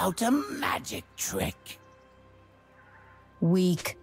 out a magic trick. Weak.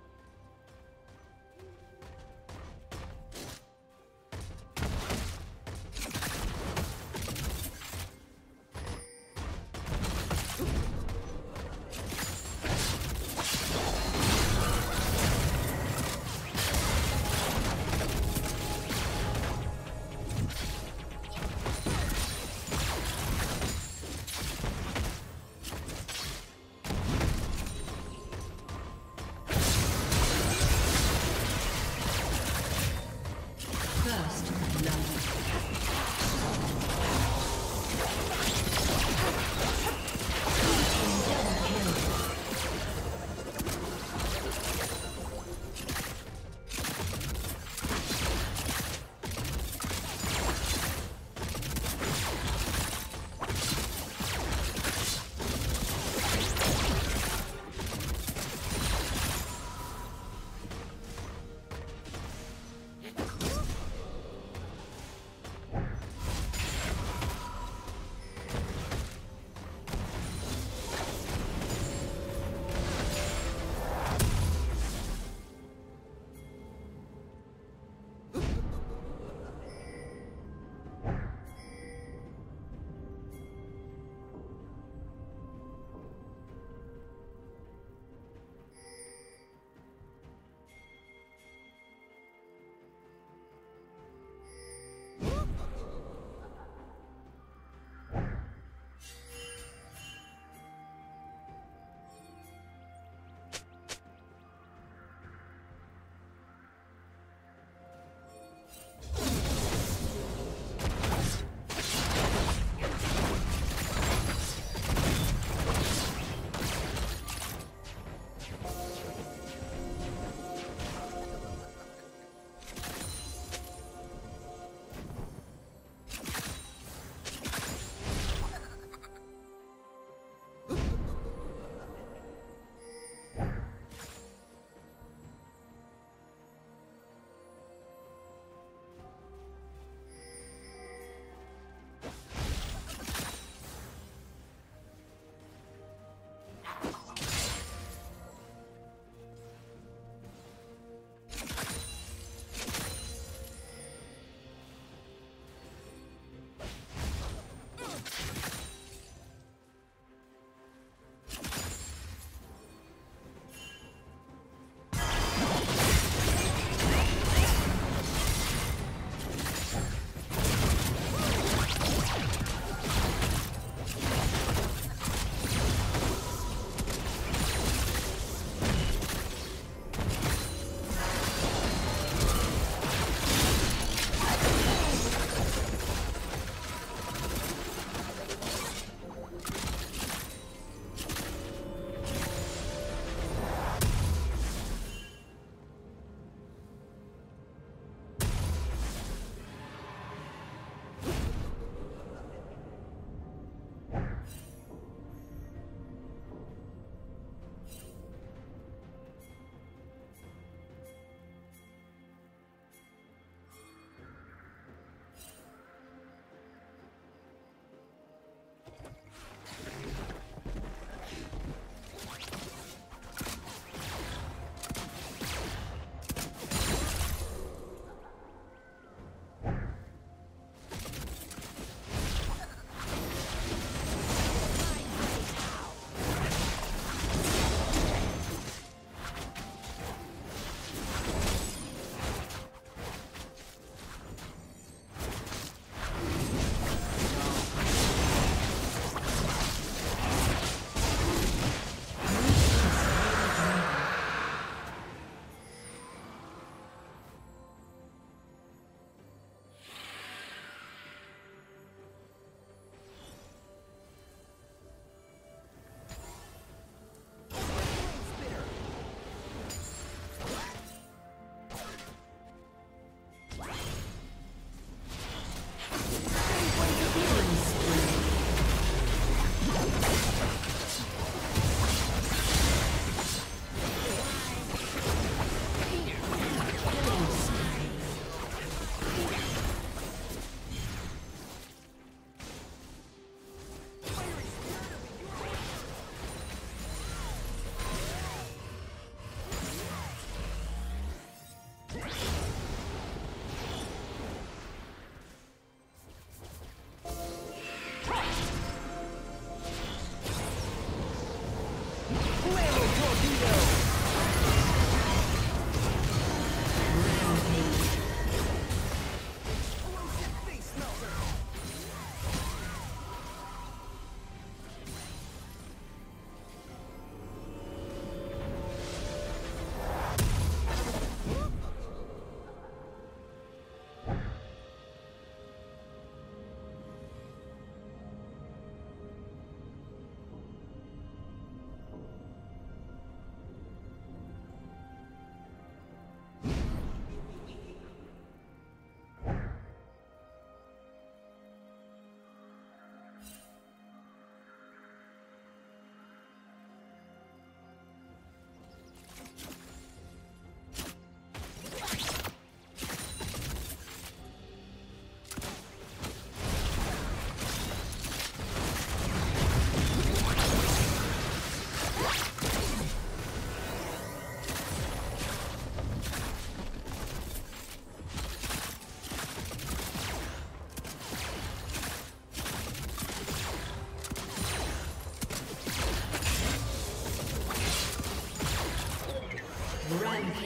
Fuego torpedo!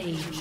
Rampage.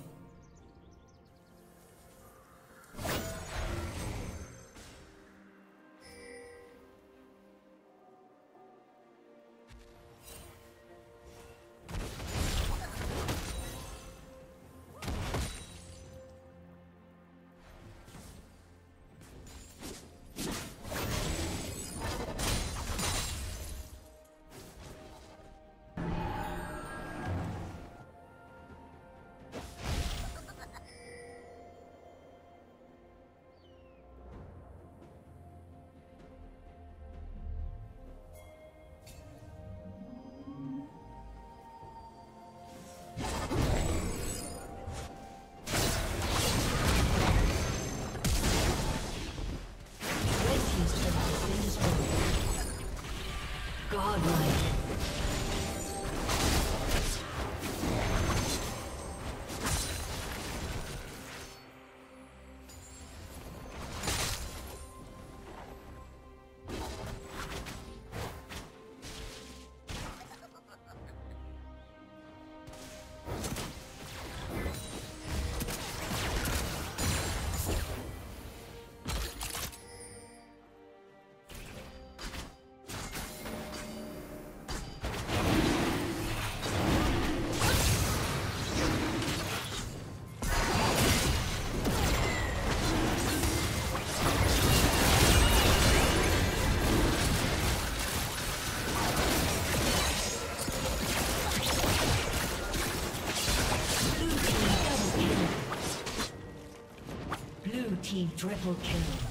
Triple kill.